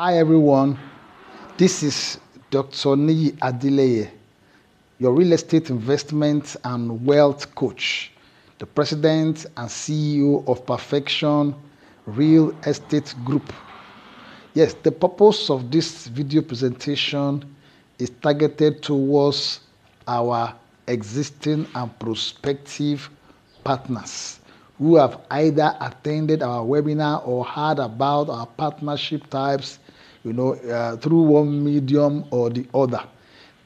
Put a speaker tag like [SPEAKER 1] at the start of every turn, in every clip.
[SPEAKER 1] Hi everyone, this is Dr. Niyi Adeleye, your real estate investment and wealth coach, the president and CEO of Perfection Real Estate Group. Yes, the purpose of this video presentation is targeted towards our existing and prospective partners who have either attended our webinar or heard about our partnership types you know, uh, through one medium or the other.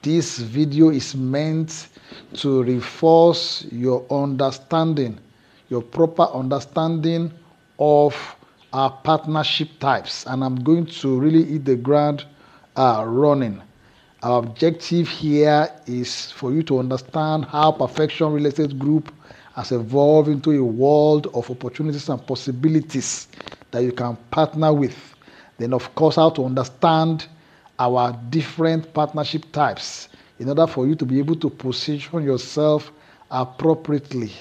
[SPEAKER 1] This video is meant to reinforce your understanding, your proper understanding of our partnership types. And I'm going to really hit the ground uh, running. Our objective here is for you to understand how Perfection Real Estate Group has evolved into a world of opportunities and possibilities that you can partner with then, of course, how to understand our different partnership types in order for you to be able to position yourself appropriately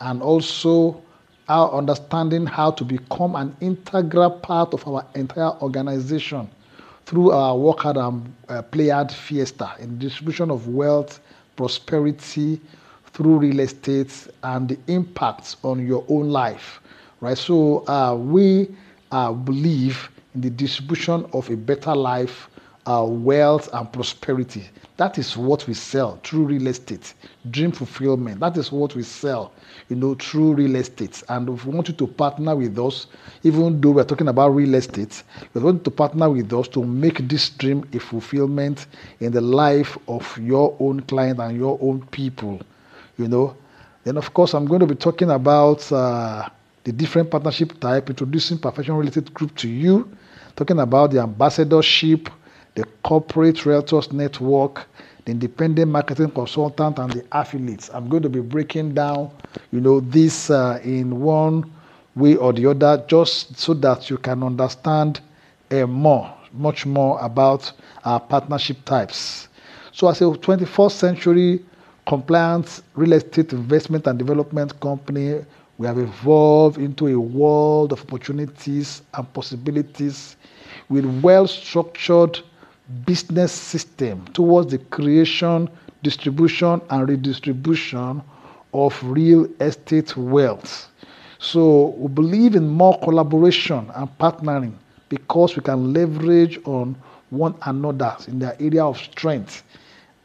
[SPEAKER 1] and also our understanding how to become an integral part of our entire organization through our work hard and uh, play hard fiesta in distribution of wealth, prosperity through real estate and the impacts on your own life, right? So uh, we uh, believe in the distribution of a better life, uh, wealth, and prosperity. That is what we sell through real estate, dream fulfillment. That is what we sell, you know, through real estate. And if we want you to partner with us, even though we're talking about real estate, we want to partner with us to make this dream a fulfillment in the life of your own client and your own people, you know. Then, of course, I'm going to be talking about uh, the different partnership type, introducing Perfection Real Estate Group to you talking about the ambassadorship, the corporate realtors network, the independent marketing consultant, and the affiliates. I'm going to be breaking down, you know, this uh, in one way or the other, just so that you can understand uh, more, much more about our partnership types. So, as a 21st century compliance real estate investment and development company, we have evolved into a world of opportunities and possibilities with well structured business system towards the creation, distribution, and redistribution of real estate wealth. So we believe in more collaboration and partnering because we can leverage on one another in their area of strength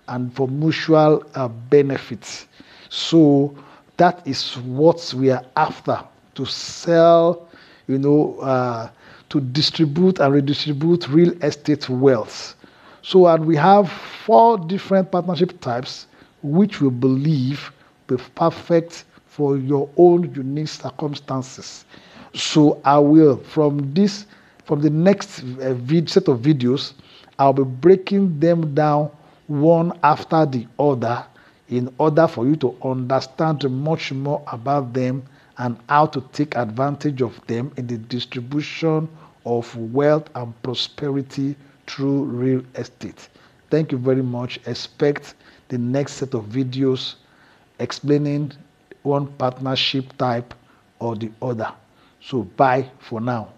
[SPEAKER 1] and for mutual uh, benefits. So that is what we are after to sell, you know, uh, to distribute and redistribute real estate wealth. So, and we have four different partnership types which we believe be perfect for your own unique circumstances. So, I will from this, from the next uh, vid- set of videos, I'll be breaking them down one after the other in order for you to understand much more about them and how to take advantage of them in the distribution of wealth and prosperity through real estate. Thank you very much. Expect the next set of videos explaining one partnership type or the other. So, bye for now.